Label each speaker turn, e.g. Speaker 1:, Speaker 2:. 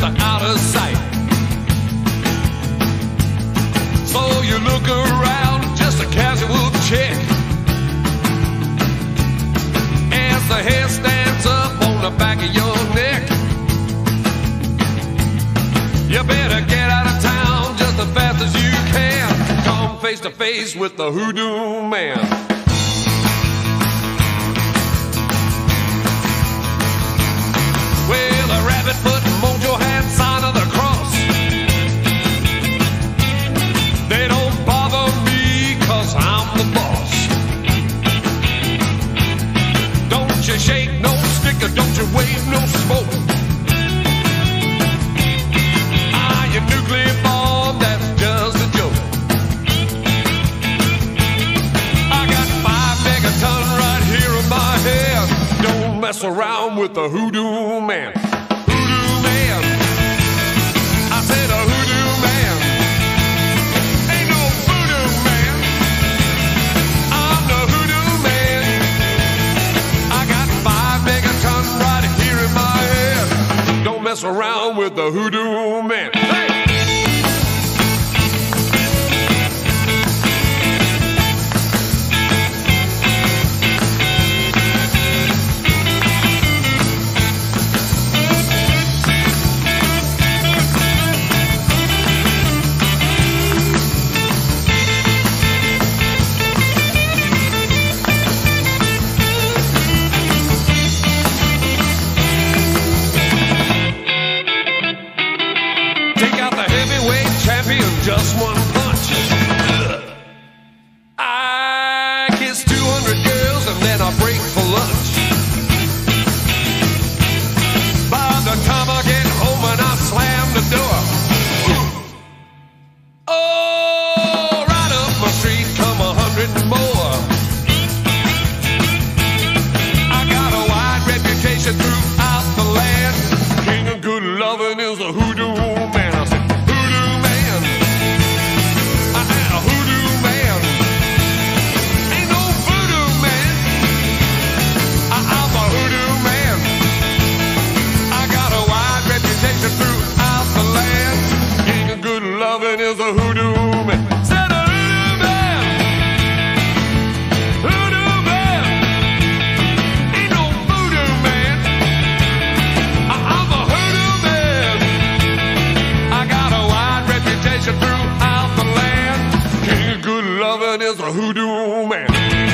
Speaker 1: just out of sight. So you look around, just a casual check. As the hair stands up on the back of your neck. You better get out of town just as fast as you can. Come face to face with the hoodoo man. Don't you wave no smoke. Ah, your nuclear that's just a joke. I got five megaton right here in my. Don't mess around with the hoodoo man. Mess around with the hoodoo man. Hey! Land. King of good loving is a hoodoo man. I said, hoodoo man. I am a hoodoo man. Ain't no voodoo man. I, I'm a hoodoo man. I got a wide reputation throughout the land. King of good loving is a hoodoo loving is a hoodoo man.